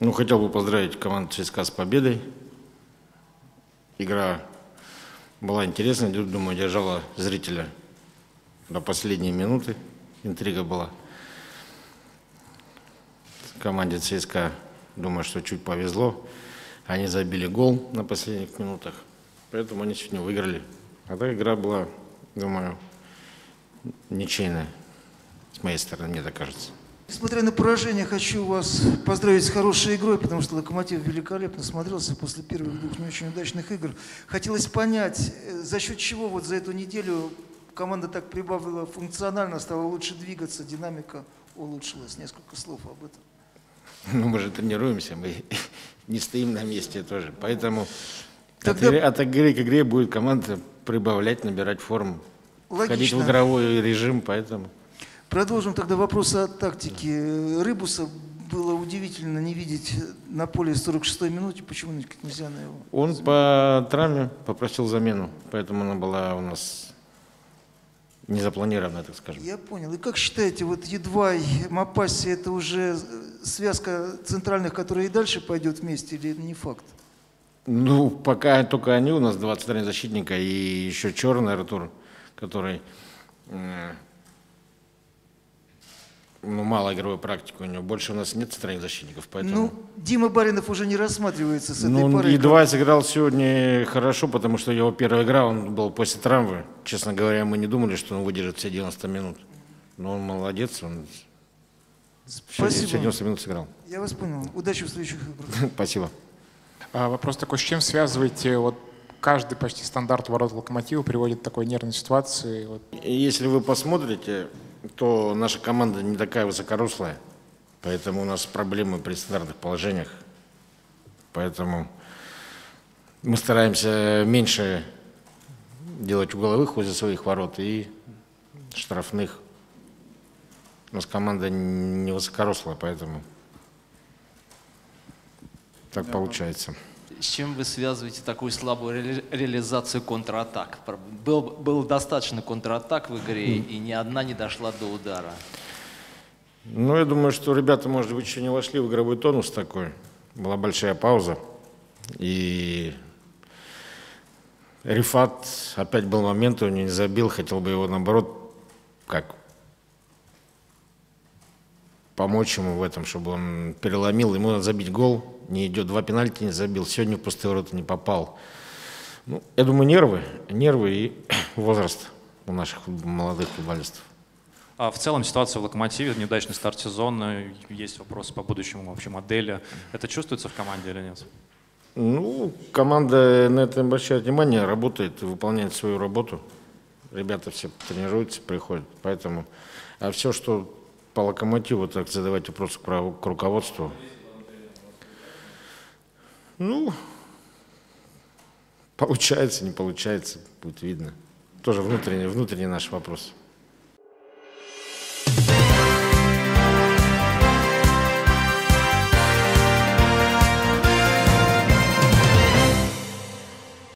Ну, хотел бы поздравить команду ЦСКА с победой. Игра была интересная, думаю, держала зрителя до последней минуты. Интрига была. Команде ЦСКА, думаю, что чуть повезло. Они забили гол на последних минутах, поэтому они сегодня выиграли. А так игра была, думаю, ничейная, с моей стороны, мне так кажется. Несмотря на поражение, хочу вас поздравить с хорошей игрой, потому что «Локомотив» великолепно смотрелся после первых двух не очень удачных игр. Хотелось понять, э, за счет чего вот за эту неделю команда так прибавила функционально, стала лучше двигаться, динамика улучшилась. Несколько слов об этом. Ну, мы же тренируемся, мы не стоим на месте тоже. Поэтому Тогда- от, игры, от игры к игре будет команда прибавлять, набирать форму, входить Логично. в игровой режим, поэтому... Продолжим тогда вопросы о тактике. Рыбуса было удивительно не видеть на поле 46-й минуте. Почему никак нельзя на его? Он по травме попросил замену, поэтому она была у нас не запланирована, так скажем. Я понял. И как считаете, вот Едвай, Мапаси, это уже связка центральных, которая и дальше пойдет вместе, или это не факт? Ну, пока только они у нас, 23 защитника, и еще черный Артур, который ну, мало игровой практики у него. Больше у нас нет центральных защитников, поэтому... Ну, Дима Баринов уже не рассматривается с этой Ну, парой. едва сыграл сегодня хорошо, потому что его первая игра, он был после травмы. Честно говоря, мы не думали, что он выдержит все 90 минут. Но он молодец, он Спасибо. все 90 минут сыграл. Я вас понял. Удачи в следующих играх. Спасибо. А, Вопрос такой, с чем связываете вот каждый почти стандарт ворот локомотива приводит к такой нервной ситуации? Вот, И Если вы посмотрите, то наша команда не такая высокорослая, поэтому у нас проблемы при стандартных положениях. Поэтому мы стараемся меньше делать угловых возле своих ворот и штрафных. У нас команда не высокорослая, поэтому так получается. С чем вы связываете такую слабую ре- реализацию контратак? Был, было достаточно контратак в игре, и ни одна не дошла до удара. Ну, я думаю, что ребята, может быть, еще не вошли в игровой тонус такой. Была большая пауза. И Рифат, опять был момент, он не забил, хотел бы его, наоборот, как помочь ему в этом, чтобы он переломил. Ему надо забить гол, не идет. Два пенальти не забил, сегодня в пустые ворота не попал. Ну, я думаю, нервы, нервы и возраст у наших молодых футболистов. А в целом ситуация в «Локомотиве», неудачный старт сезона, есть вопросы по будущему вообще модели. Это чувствуется в команде или нет? Ну, команда на это обращает внимание, работает выполняет свою работу. Ребята все тренируются, приходят. Поэтому, а все, что по локомотиву, так задавать вопросы к, ру- к руководству. Ну, получается, не получается, будет видно. Тоже внутренний, внутренний наш вопрос.